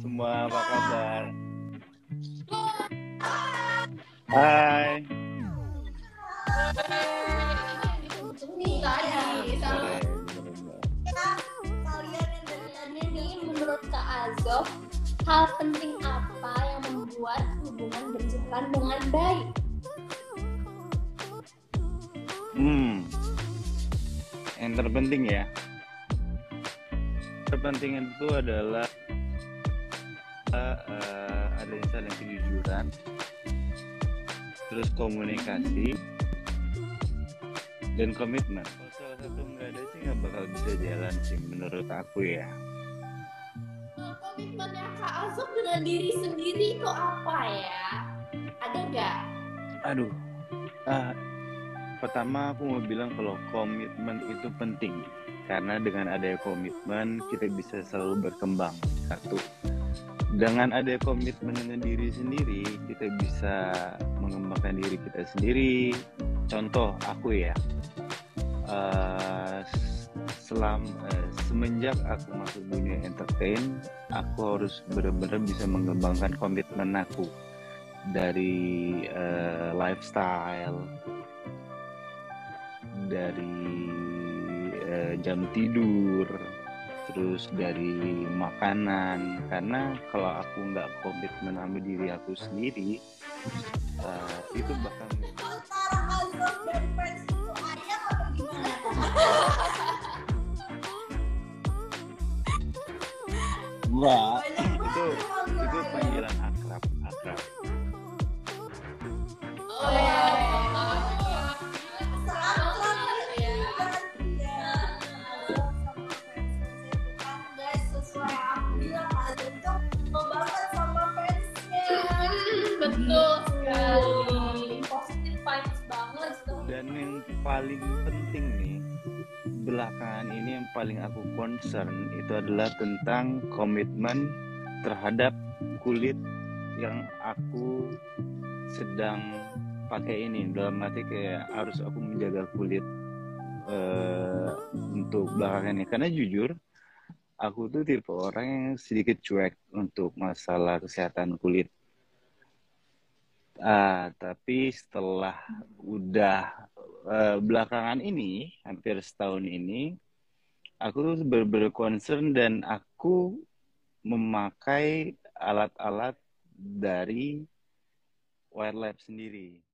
semua, apa kabar? Hai. Hal penting apa yang membuat hubungan berjalan dengan baik? Hmm. Yang terpenting ya. Terpenting itu adalah uh, adanya saling kejujuran, terus komunikasi, dan komitmen. Kalau salah satu nggak ada sih nggak bakal bisa jalan sih menurut aku ya. Komitmennya Kak Azov dengan diri sendiri itu apa ya? Ada nggak? Aduh. Ah, pertama aku mau bilang kalau komitmen itu penting. Karena dengan adanya komitmen kita bisa selalu berkembang. Satu. Dengan ada komitmen dengan diri sendiri kita bisa mengembangkan diri kita sendiri. Contoh aku ya. Uh, selam uh, semenjak aku masuk dunia entertain aku harus benar-benar bisa mengembangkan komitmen aku. Dari uh, lifestyle dari uh, jam tidur terus dari makanan karena kalau aku nggak komitmen sama diri aku sendiri uh, itu bakal gimana? enggak itu itu panggilan akrab akrab Dan yang paling penting nih belakangan ini yang paling aku concern itu adalah tentang komitmen terhadap kulit yang aku sedang pakai ini. Dalam arti kayak harus aku menjaga kulit eh, untuk belakangan ini. Karena jujur aku tuh tipe orang yang sedikit cuek untuk masalah kesehatan kulit Ah, tapi setelah udah eh, belakangan ini, hampir setahun ini, aku tuh concern dan aku memakai alat-alat dari Wildlife sendiri.